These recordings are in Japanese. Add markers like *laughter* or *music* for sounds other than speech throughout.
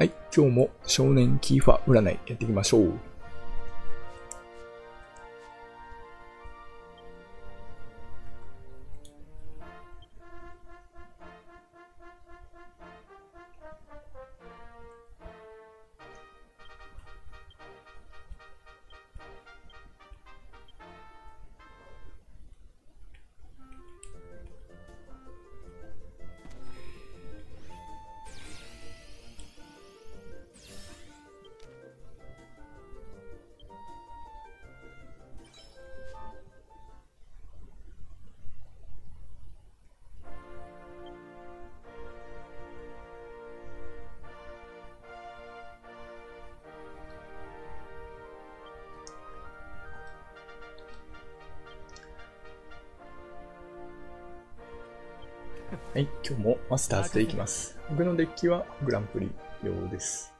はい、今日も少年キーファ占いやっていきましょう。はい、今日もマスターズでいきます。僕のデッキはグランプリ用です。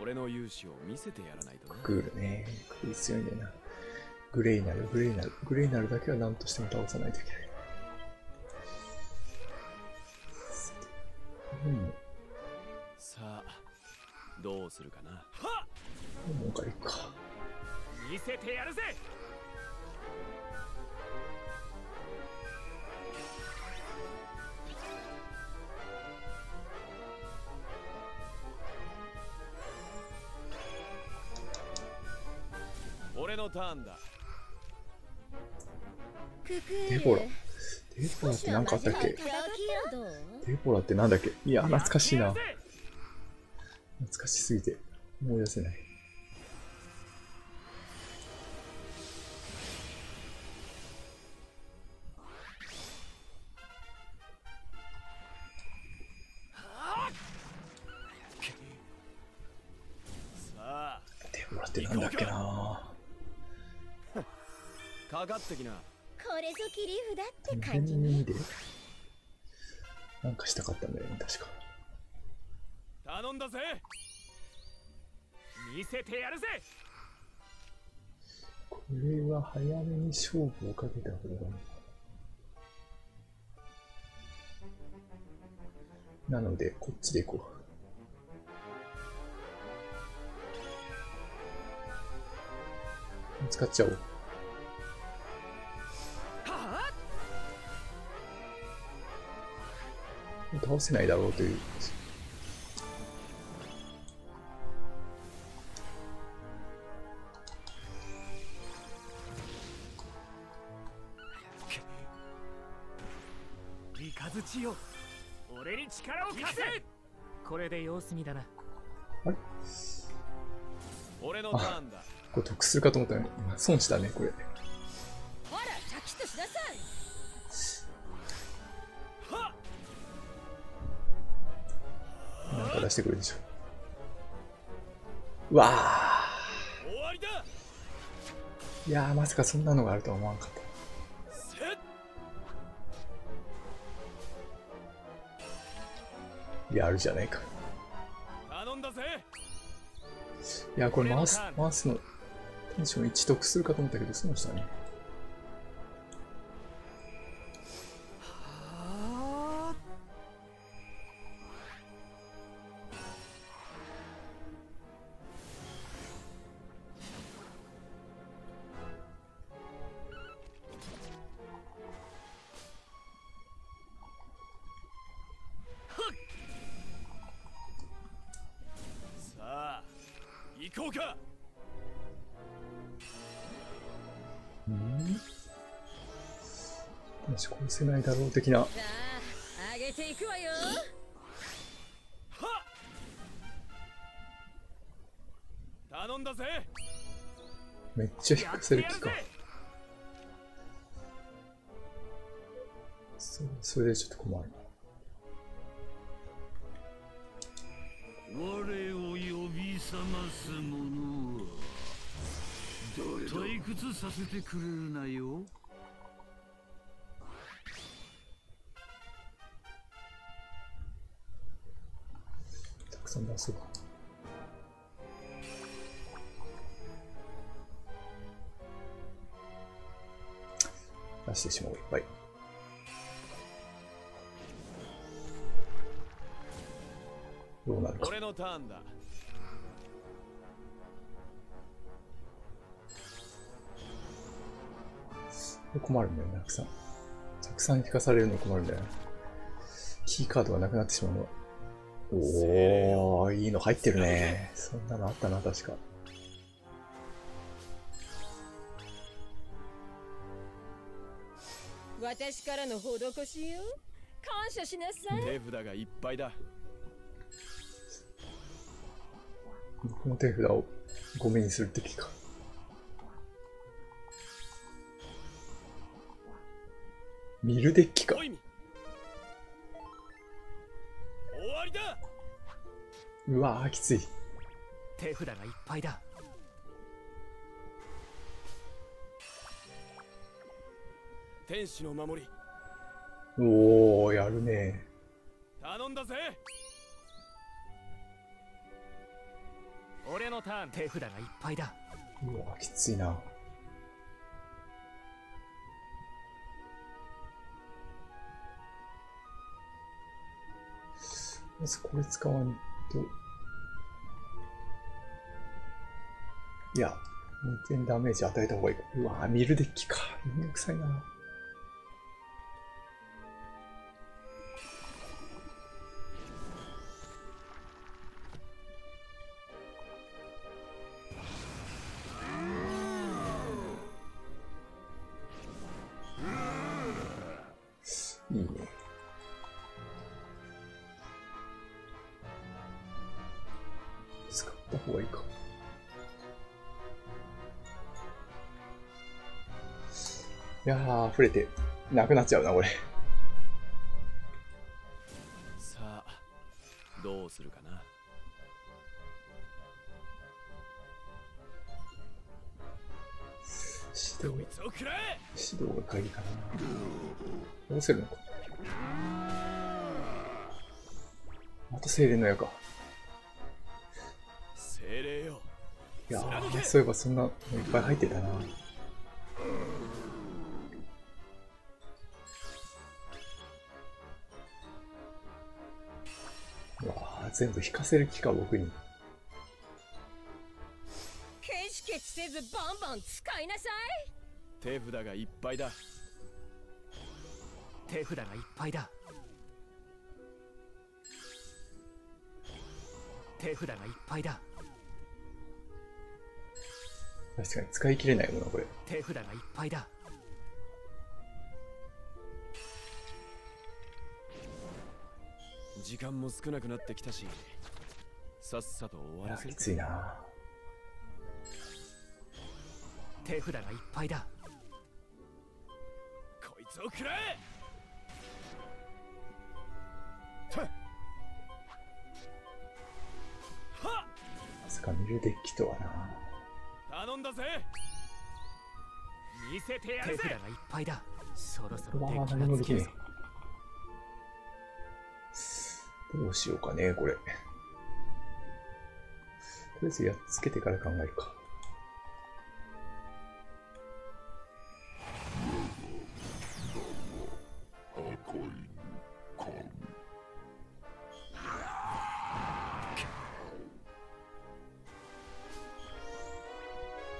俺の勇姿を見せてやらないとなクールね。クール強いんだよな。グレイナル、グレイナル、グレイナルだけは何としても倒さないといけない。うん、さあどうするかなもうからいくか。見せてやるぜ俺のターンだデボラ。デボラって何かあったっけ？デボラって何だっけ？いや、懐かしいな。懐かしすぎて思い出せない。かかってきなこれぞ切り札って何感じねでなんかしたかったんだよね、確か。頼んだぜ見せてやるぜこれは早めに勝負をかけた方がいい。なので、こっちで行こう。使っちゃおう。倒せないだろうという。雷よ。俺に力を貸せ。これで様子見だな。あれ俺のターンだ。これ得するかと思ったのに、今損したね、これ。してくるでしょ。うわ終わりだー。いやー、まさかそんなのがあるとは思わなかった。や、あるじゃないか。頼んだぜいや、これ回す、回すの、テンション1得するかと思ったけど、損したね。行こうかうんよし、殺せないだろう的な。さあ上げていくわよはっ頼んだぜめっちゃ引かせる気か。そう、それでちょっと困る。す者は退屈させてくれるなよ？たくさん出そう出してしまういっぱい。どうなるか。俺のターンだ。困るんだよね、たくさん。たくさん引かされるの困るんだよね。キーカードがなくなってしまうの。おー、いいの入ってるね。そんなのあったな、確か。私からの施しよ感謝しなさい手札がいっぱいだこの手札をゴミにする敵か。見るデッキかお。いみ終わりだうわー、きつい。手札がいっぱいだ天使の守りおー、やるね。頼んだぜ俺のターン手札がいっぱいだうわー、きついな。まずこれ使わんと。いや、2点ダメージ与えた方がいい。うわミルデッキか。めんどくさいな。いやー、溢れて、なくなっちゃうな、これ。さあどうするかな指導指導が鍵かな。どうするの？か。また精霊の矢か。精霊よいやそういえばそんなのいっぱい入ってたな。全部引かせる気か、僕に。ケチケチせずバンバン使いなさい。手札がいっぱいだ。手札がいっぱいだ。手札がいっぱいだ。確かに使い切れないもんな、これ。手札がいっぱいだ時間も少なくなってきたしさっさと終わらせる。きついな。手札がいっぱいだ。こいつを食らえはっ！まさか見るデッキとはな。頼んだぜ！見せてやるぜ！手札がいっぱいだ。そろそろデッキがつけるぞどうしようかね、これ。とりあえずやっつけてから考えるか。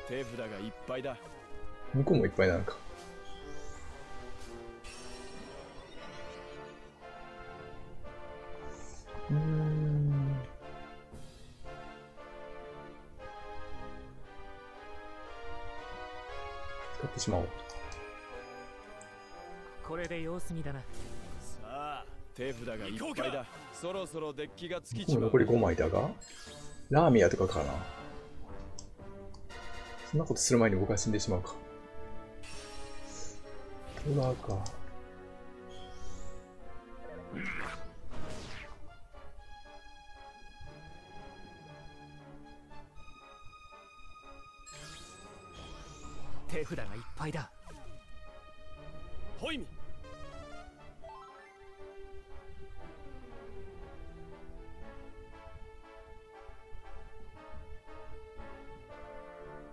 手札がいっぱいだ向こうもいっぱいなのか。うーん。使ってしまおう。これで様子見だなさあ手札がいっぱいだそろそろデッキが尽きちまう残り5枚だが、ラーミアとかかな。そんなことする前に僕は死んでしまうか。うわか。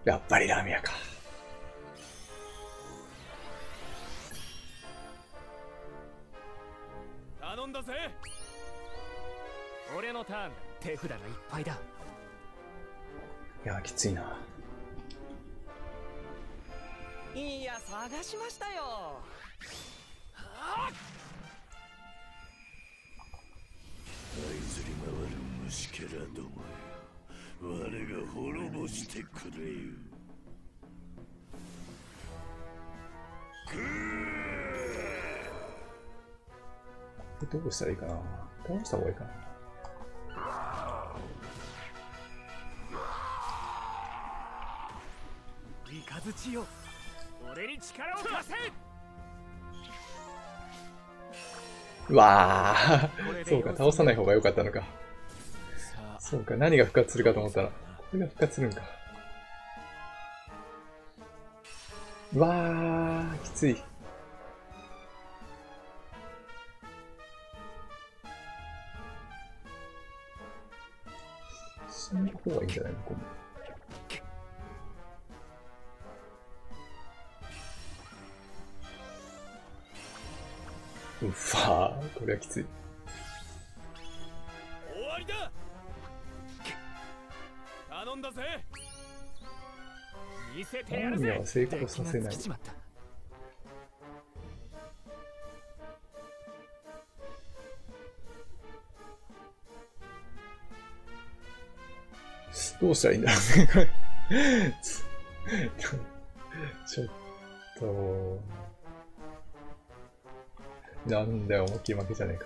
やっぱりラーミアか。頼んだぜ。俺のターン。手札がいっぱいだ。いや、きついな。いや探しましたよ。這いずり回る虫けらどもよ我が滅ぼしてくれよ。これどうしたらいいかな？倒した方がいいかな？雷よ。俺に力を貸せ。うわあ *laughs* そうか、倒さない方が良かったのか。そうか、何が復活するかと思ったら、これが復活するんか。うわー、きつい。死んだ方がいいんじゃないのここも。うっわー、これはきつい。終わりだ頼んだぜ見せてやるぜ成功させないどうしたらいいんだ？ろうね、これ。ちょっと。なんだよ、思いっきり負けじゃねえか。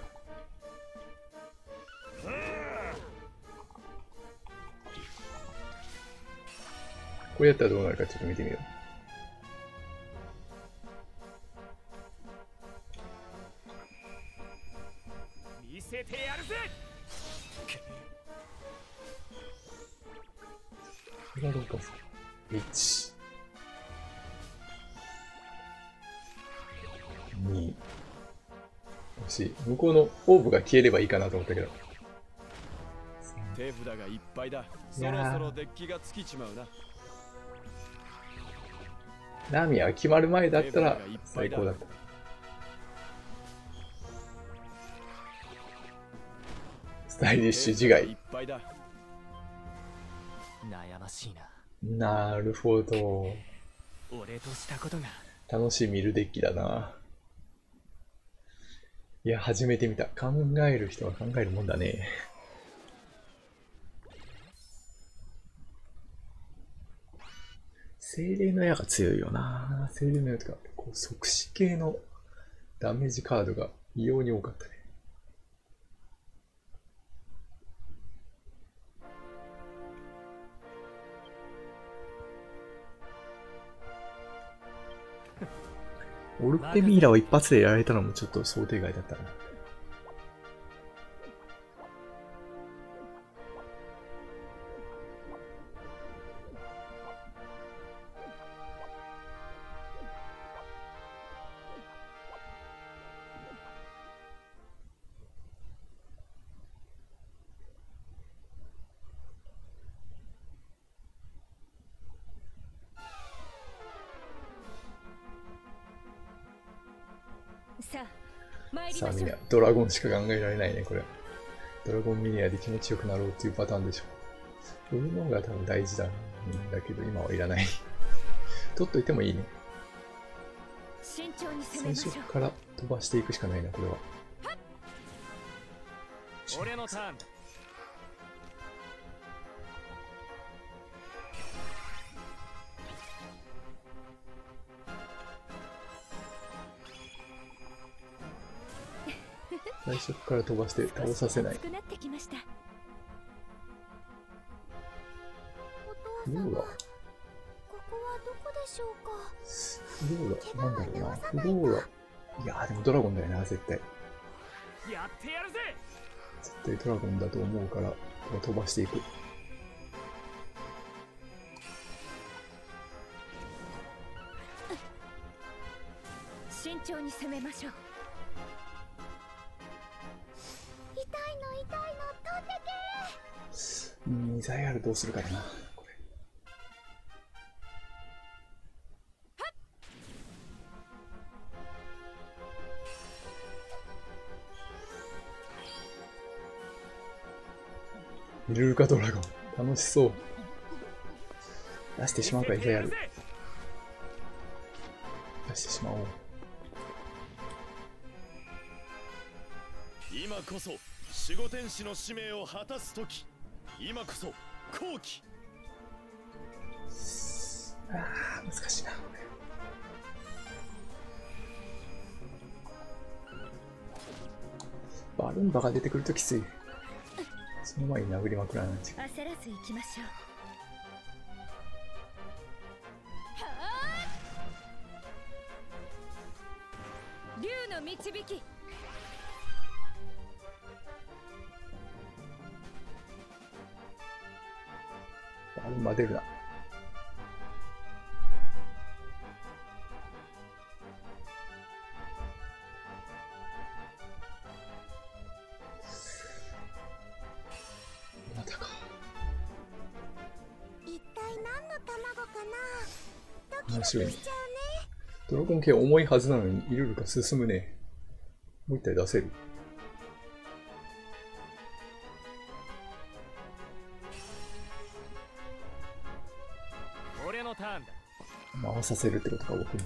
これやったらどうなるかちょっと見てみよ見せてやるぜう。これがどうかさ。1。2。もし、向こうのオーブが消えればいいかなと思ったけど。手札がいっぱいだいそろそろデッキが尽きちまうなナミは決まる前だったら最高だった。スタイリッシュ自い害っ。ぱいだ悩ましいななるほど。俺としたことが楽しい見るデッキだな。いや、初めて見た。考える人は考えるもんだね。精霊の矢が強いよな。精霊の矢とか、こう即死系のダメージカードが異様に多かったね。*laughs* オルペミーラを一発でやられたのもちょっと想定外だったな。さあ参りさあみんなましょう、ドラゴンしか考えられないね、これ。ドラゴンミニアで気持ちよくなろうっていうパターンでしょ。売るのが多分大事だんだけど、今はいらない。取っといてもいいね。慎重に攻め最ましょう初から飛ばしていくしかないな、これは。俺のターン最初から飛ばして倒させないここはどこでしょうか？フローラなんだろうな。フローラ。いやーでもドラゴンだよな、絶対。やってやるぜ絶対ドラゴンだと思うから、飛ばしていく。慎重に攻めましょううん、ザイアルどうするかだな。ルルカドラゴン。楽しそう。出してしまうか、イザヤル。出してしまおう。今こそ守護天使の使命を果たす時今こそ後期ああ、難しいな。バルンバが出てくるときつい。その前に殴りまくらないと。焦らず行きましょう。竜の導きバルンバ出るな。またか。一体何の卵かな？面白いドラゴン系重いはずなのに、イルルカ進むね。もう一体出せる。回させるってことか、僕に。こ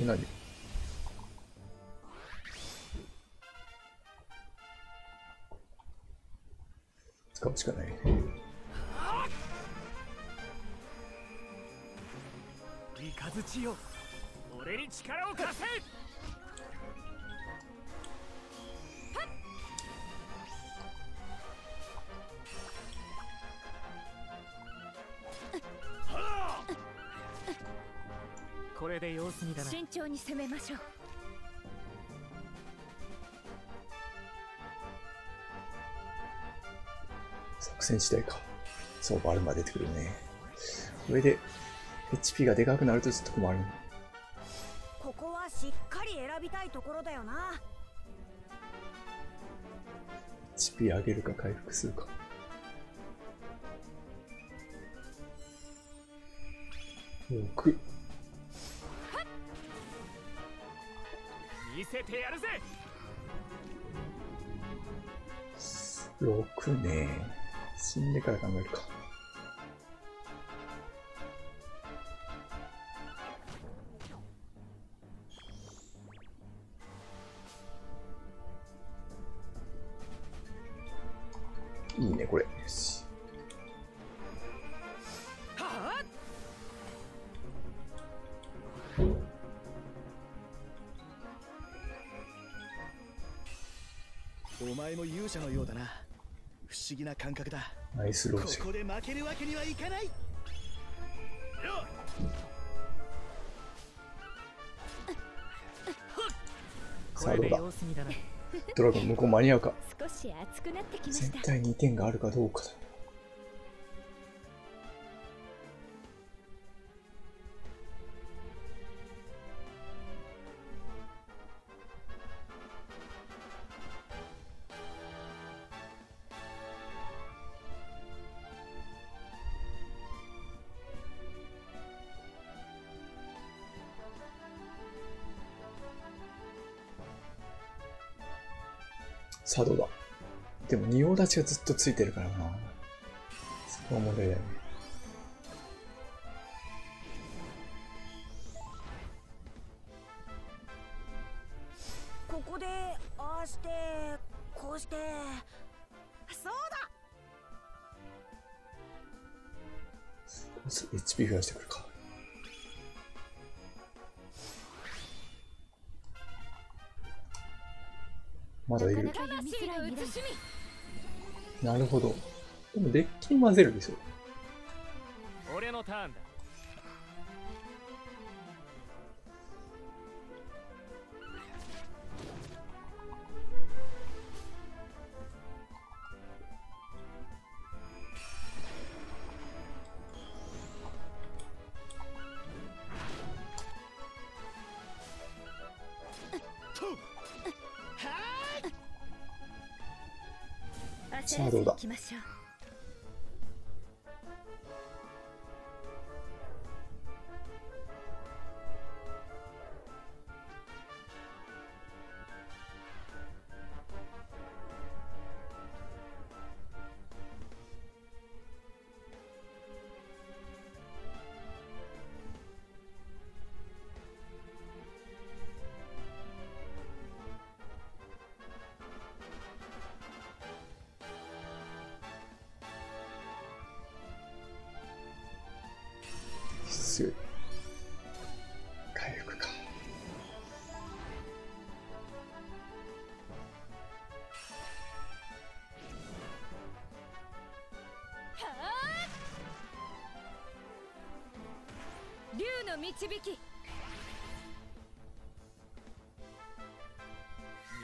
れ何？使うしかないね。三日月よ俺に力を貸せれで様子見だな慎重に攻めましょう作戦次第か。そう、バルンバ出てくるね。上で、HP がでかくなるとちょっと困る。ここはしっかり選びたいところだよな HP 上げるか回復するか。6。見せてやるぜ6ね。死んでから考えるか。いいね、これ。よし。勇者のようだな。不思議な感覚だ。ナイスロージここで負けるわけにはいかない。よさあ、どうだドラゴン向こう間に合うか。少し熱くなってきました。絶対2点があるかどうかだ。さあどうだでも仁王立ちがずっとついてるからな。そこは問題だよね。ここでああしてこうして。そうだ。HP 増やしてくるまだいる。なるほど。でもデッキに混ぜるでしょ。俺のターンだ導き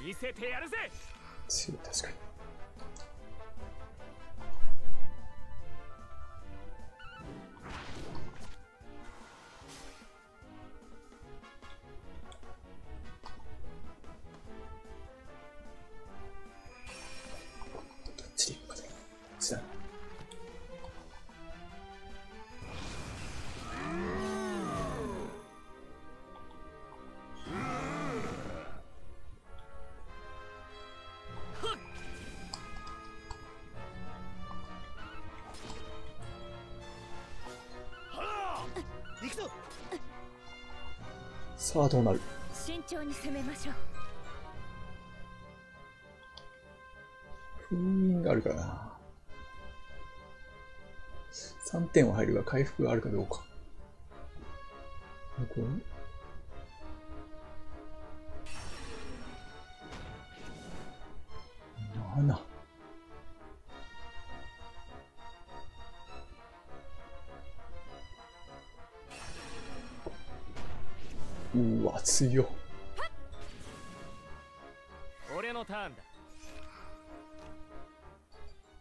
見せてやるぜ確かに。行くぞさあ、どうなる？慎重に攻めましょう封印があるからな。3点は入るが回復があるかどうか。ここ7。うわ、強っ。俺のターン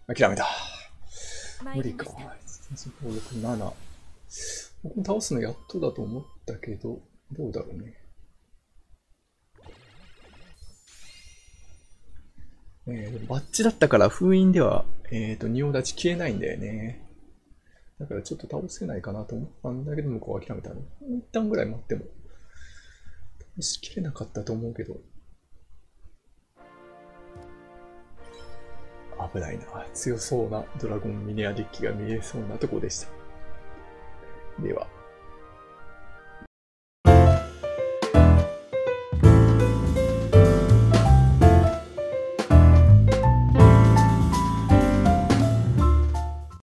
だ諦めた。参無理かりました。1 5 6 7僕も倒すのやっとだと思ったけど、どうだろうね。えー、でもバッチだったから封印では、えっ、と、仁王立ち消えないんだよね。だからちょっと倒せないかなと思ったんだけど、向こうは諦めたね。一旦ぐらい待っても、倒しきれなかったと思うけど。危ないな。強そうなドラゴンミネアデッキが見えそうなとこでした。では。